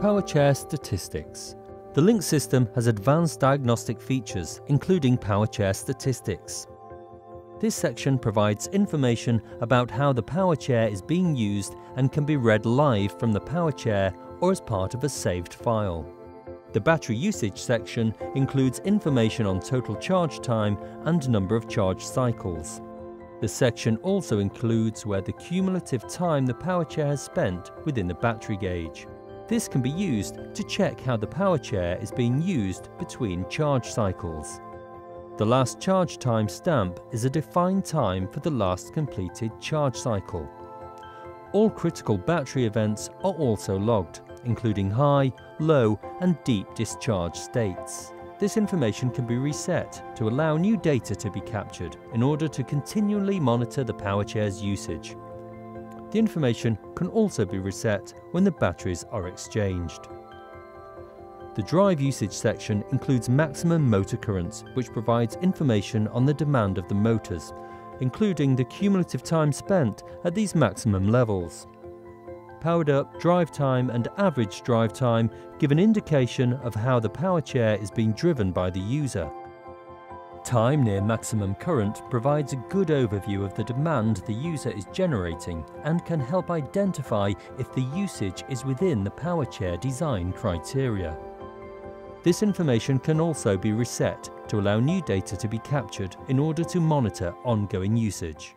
PowerChair Statistics. The LiNX system has advanced diagnostic features, including PowerChair Statistics. This section provides information about how the PowerChair is being used and can be read live from the PowerChair or as part of a saved file. The battery usage section includes information on total charge time and number of charge cycles. The section also includes where the cumulative time the PowerChair has spent within the battery gauge. This can be used to check how the power chair is being used between charge cycles. The last charge time stamp is a defined time for the last completed charge cycle. All critical battery events are also logged, including high, low and deep discharge states. This information can be reset to allow new data to be captured in order to continually monitor the power chair's usage. The information can also be reset when the batteries are exchanged. The drive usage section includes maximum motor currents, which provides information on the demand of the motors, including the cumulative time spent at these maximum levels. Powered up drive time and average drive time give an indication of how the power chair is being driven by the user. Time near maximum current provides a good overview of the demand the user is generating and can help identify if the usage is within the PowerChair design criteria. This information can also be reset to allow new data to be captured in order to monitor ongoing usage.